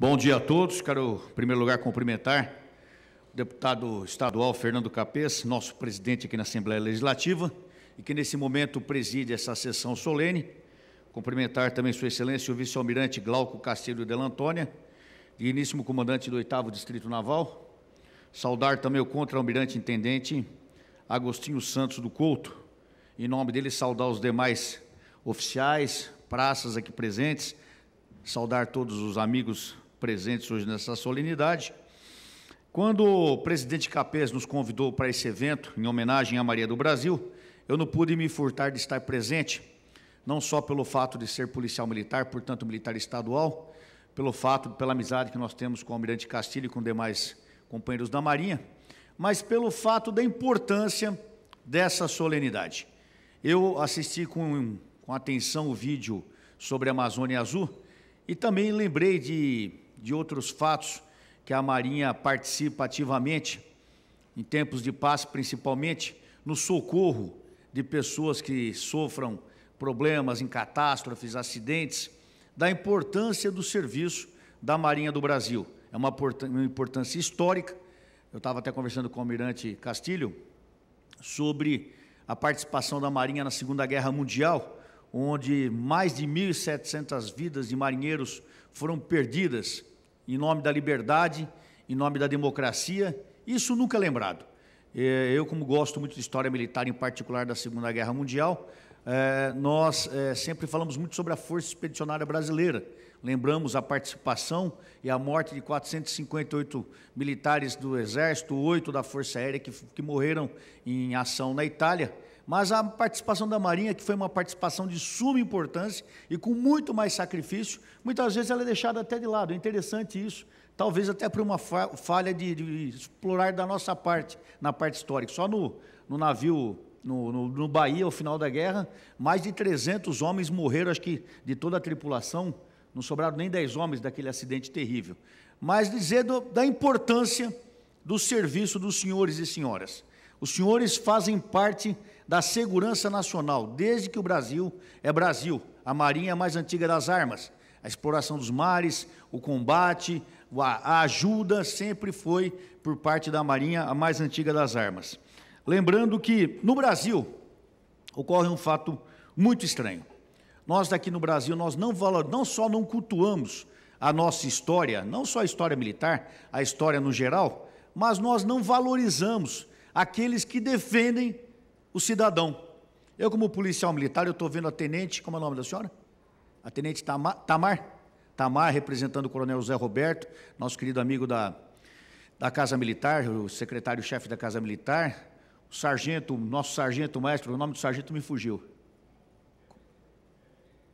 Bom dia a todos. Quero, em primeiro lugar, cumprimentar o deputado estadual Fernando Capês, nosso presidente aqui na Assembleia Legislativa, e que nesse momento preside essa sessão solene. Cumprimentar também Sua Excelência o vice-almirante Glauco Castilho de Antônia, digníssimo comandante do 8 Distrito Naval. Saudar também o contra-almirante intendente Agostinho Santos do Couto. Em nome dele, saudar os demais oficiais, praças aqui presentes, saudar todos os amigos presentes hoje nessa solenidade. Quando o presidente Capês nos convidou para esse evento, em homenagem à Maria do Brasil, eu não pude me furtar de estar presente, não só pelo fato de ser policial militar, portanto militar estadual, pelo fato, pela amizade que nós temos com o Almirante Castilho e com demais companheiros da Marinha, mas pelo fato da importância dessa solenidade. Eu assisti com, com atenção o vídeo sobre a Amazônia Azul e também lembrei de de outros fatos que a Marinha participa ativamente, em tempos de paz, principalmente, no socorro de pessoas que sofram problemas em catástrofes, acidentes, da importância do serviço da Marinha do Brasil. É uma, importância histórica. Eu estava até conversando com o almirante Castilho sobre a participação da Marinha na Segunda Guerra Mundial, onde mais de 1.700 vidas de marinheiros foram perdidas em nome da liberdade, em nome da democracia. Isso nunca é lembrado. É, eu, como gosto muito de história militar, em particular da Segunda Guerra Mundial, é, nós é, sempre falamos muito sobre a Força Expedicionária Brasileira. Lembramos a participação e a morte de 458 militares do Exército, oito da Força Aérea que, que morreram em ação na Itália mas a participação da Marinha, que foi uma participação de suma importância e com muito mais sacrifício, muitas vezes ela é deixada até de lado. É interessante isso, talvez até por uma falha de, de explorar da nossa parte, na parte histórica. Só no, no navio no, no, no, Bahia, ao final da guerra, mais de 300 homens morreram, acho que de toda a tripulação, não sobraram nem 10 homens daquele acidente terrível. Mas dizer do, da importância do serviço dos senhores e senhoras. Os senhores fazem parte da segurança nacional, desde que o Brasil é Brasil. A Marinha é mais antiga das armas. A exploração dos mares, o combate, a ajuda sempre foi, por parte da Marinha, a mais antiga das armas. Lembrando que, no Brasil, ocorre um fato muito estranho. Nós daqui no Brasil, nós não, valor, não só não cultuamos a nossa história, não só a história militar, a história no geral, mas nós não valorizamos aqueles que defendem o cidadão. Eu, como policial militar, eu estou vendo a tenente, como é o nome da senhora? A tenente Tamar, Tamar, Tamar representando o coronel José Roberto, nosso querido amigo da, da Casa Militar, o secretário-chefe da Casa Militar, o sargento, nosso sargento mestre, o nome do sargento me fugiu.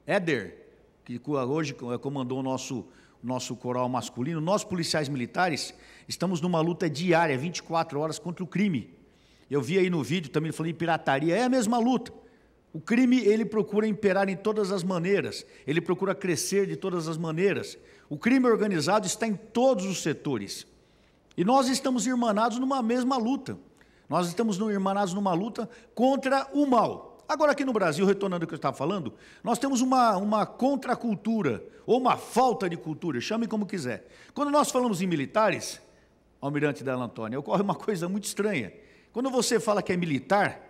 Éder, que hoje comandou o nosso, nosso coral masculino. Nós, policiais militares, estamos numa luta diária, 24 horas, contra o crime. Eu vi aí no vídeo também falando de pirataria, é a mesma luta. O crime, ele procura imperar em todas as maneiras, ele procura crescer de todas as maneiras. O crime organizado está em todos os setores. E nós estamos irmanados numa mesma luta. Nós estamos irmanados numa luta contra o mal. Agora, aqui no Brasil, retornando ao que eu estava falando, nós temos uma, uma contracultura, ou uma falta de cultura, chame como quiser. Quando nós falamos em militares, Almirante Della Antônia, ocorre uma coisa muito estranha. Quando você fala que é militar,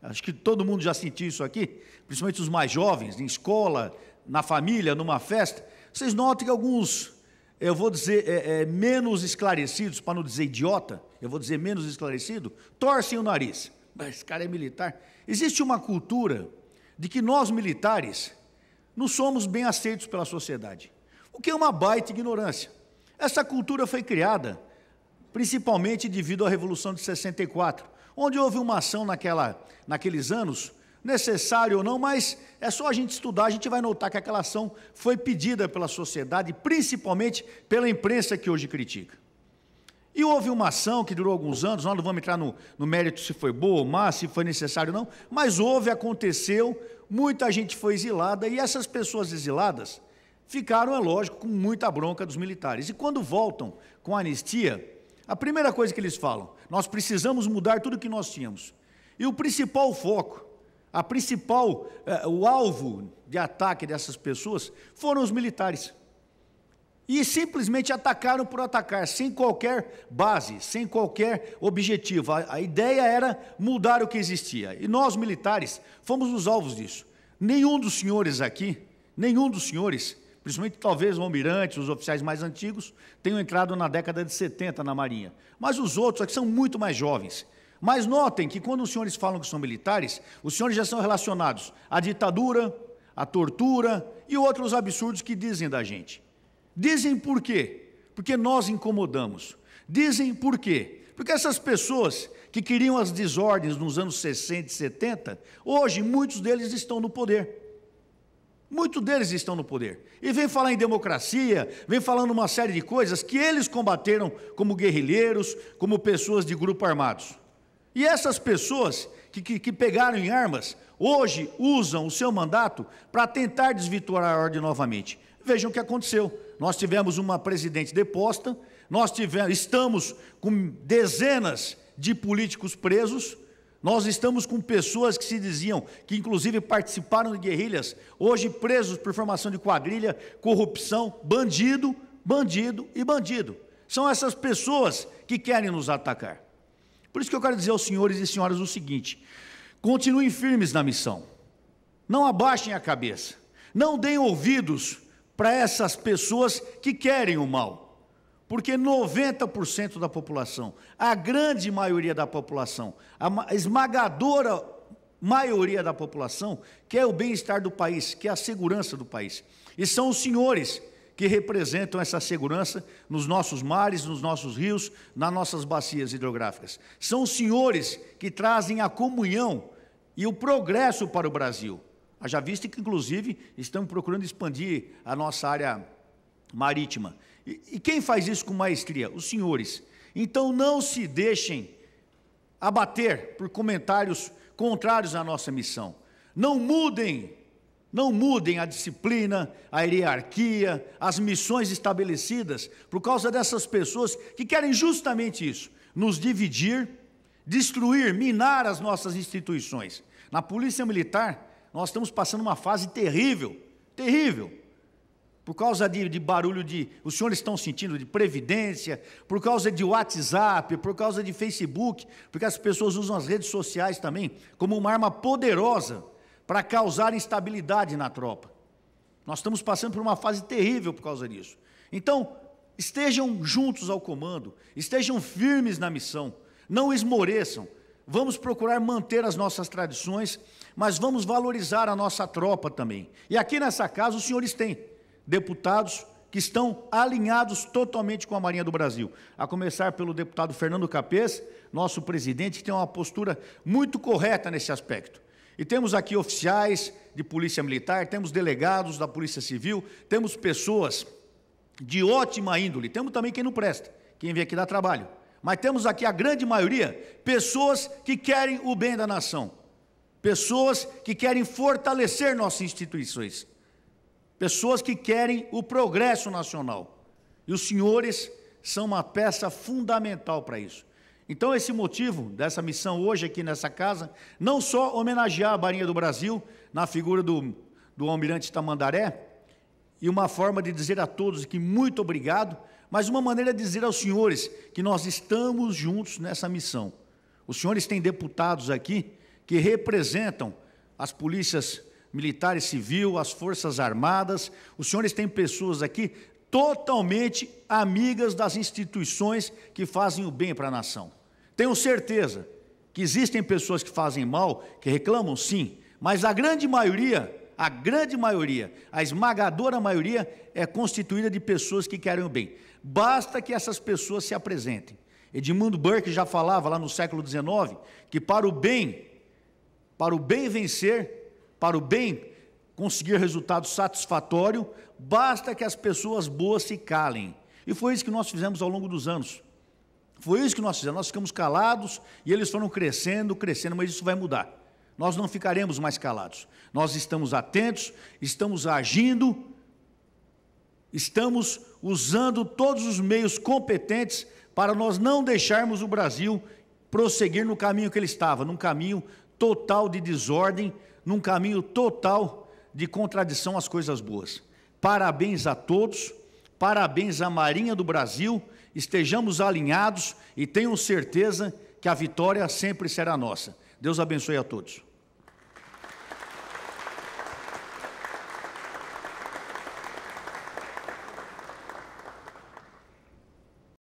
acho que todo mundo já sentiu isso aqui, principalmente os mais jovens, em escola, na família, numa festa, vocês notam que alguns, eu vou dizer, é, é, menos esclarecidos, para não dizer idiota, eu vou dizer menos esclarecido, torcem o nariz. Mas esse cara é militar. Existe uma cultura de que nós militares não somos bem aceitos pela sociedade, o que é uma baita ignorância. Essa cultura foi criada principalmente devido à Revolução de 64, onde houve uma ação naquela, naqueles anos, necessário ou não, mas é só a gente estudar, a gente vai notar que aquela ação foi pedida pela sociedade, principalmente pela imprensa que hoje critica. E houve uma ação que durou alguns anos, nós não vamos entrar no, no mérito se foi boa ou má, se foi necessário ou não, mas houve, aconteceu, muita gente foi exilada e essas pessoas exiladas ficaram, é lógico, com muita bronca dos militares. E quando voltam com a anistia, a primeira coisa que eles falam, nós precisamos mudar tudo que nós tínhamos. E o principal foco, a principal, eh, o alvo de ataque dessas pessoas foram os militares. e simplesmente atacaram por atacar, sem qualquer base, sem qualquer objetivo. A, a, ideia era mudar o que existia. E nós, militares, fomos os alvos disso. Nenhum dos senhores aqui, nenhum dos senhores, principalmente talvez o almirante, os oficiais mais antigos, tenham entrado na década de 70 na Marinha. Mas os outros aqui são muito mais jovens. Mas notem que quando os senhores falam que são militares, os senhores já são relacionados à ditadura, à tortura e outros absurdos que dizem da gente. Dizem por quê? Porque nós incomodamos. Dizem por quê? Porque essas pessoas que queriam as desordens nos anos 60 e 70, hoje muitos deles estão no poder. Muitos deles estão no poder. E vem falar em democracia, vem falando uma série de coisas que eles combateram como guerrilheiros, como pessoas de grupo armados. E essas pessoas que, que, que pegaram em armas, hoje usam o seu mandato para tentar desvirtuar a ordem novamente. Vejam o que aconteceu. Nós tivemos uma presidente deposta, nós tivemos, estamos com dezenas de políticos presos, nós estamos com pessoas que se diziam que inclusive participaram de guerrilhas, hoje presos por formação de quadrilha, corrupção, bandido, bandido e bandido. São essas pessoas que querem nos atacar. Por isso que eu quero dizer aos senhores e senhoras o seguinte: continuem firmes na missão, não abaixem a cabeça, não deem ouvidos para essas pessoas que querem o mal. Porque 90% da população, a grande maioria da população, a esmagadora maioria da população quer o bem-estar do país, quer a segurança do país. E são os senhores que representam essa segurança nos nossos mares, nos nossos rios, nas nossas bacias hidrográficas. São os senhores que trazem a comunhão e o progresso para o Brasil. Haja vista que, inclusive, estamos procurando expandir a nossa área marítima. E, e quem faz isso com maestria? Os senhores. Então, não se deixem abater por comentários contrários à nossa missão. Não mudem, não mudem a disciplina, a hierarquia, as missões estabelecidas por causa dessas pessoas que querem justamente isso: nos dividir, destruir, minar as nossas instituições. Na Polícia Militar, nós estamos passando uma fase terrível, terrível. Por causa de, de, barulho de. Os senhores estão sentindo de previdência, por causa de WhatsApp, por causa de Facebook, porque as pessoas usam as redes sociais também como uma arma poderosa para causar instabilidade na tropa. Nós estamos passando por uma fase terrível por causa disso. Então, estejam juntos ao comando, estejam firmes na missão, não esmoreçam. Vamos procurar manter as nossas tradições mas vamos valorizar a nossa tropa também. E aqui nessa casa os senhores têm deputados que estão alinhados totalmente com a Marinha do Brasil. A começar pelo deputado Fernando Capês, nosso presidente, que tem uma postura muito correta nesse aspecto. E temos aqui oficiais de polícia militar, temos delegados da polícia civil, temos pessoas de ótima índole, temos também quem não presta, quem vem aqui dar trabalho. Mas temos aqui a grande maioria, pessoas que querem o bem da nação pessoas que querem fortalecer nossas instituições, pessoas que querem o progresso nacional. E os senhores são uma peça fundamental para isso. Então, esse motivo dessa missão hoje aqui nessa casa, não só homenagear a Marinha do Brasil na figura do, do almirante Tamandaré, e uma forma de dizer a todos que muito obrigado, mas uma maneira de dizer aos senhores que nós estamos juntos nessa missão. Os senhores têm deputados aqui que representam as polícias militares civil, as forças armadas. Os senhores têm pessoas aqui totalmente amigas das instituições que fazem o bem para a nação. Tenho certeza que existem pessoas que fazem mal, que reclamam sim, mas a grande maioria, a grande maioria, a esmagadora maioria é constituída de pessoas que querem o bem. Basta que essas pessoas se apresentem. Edmundo Burke já falava lá no século XIX que para o bem para o bem vencer, para o bem conseguir resultado satisfatório, basta que as pessoas boas se calem. E foi isso que nós fizemos ao longo dos anos. Foi isso que nós fizemos. Nós ficamos calados e eles foram crescendo, crescendo, mas isso vai mudar. Nós não ficaremos mais calados. Nós estamos atentos, estamos agindo, estamos usando todos os meios competentes para nós não deixarmos o Brasil prosseguir no caminho que ele estava, num caminho total de desordem, num caminho total de contradição às coisas boas. Parabéns a todos, Parabéns à Marinha do Brasil. Estejamos alinhados e tenham certeza que a vitória sempre será nossa. Deus abençoe a todos.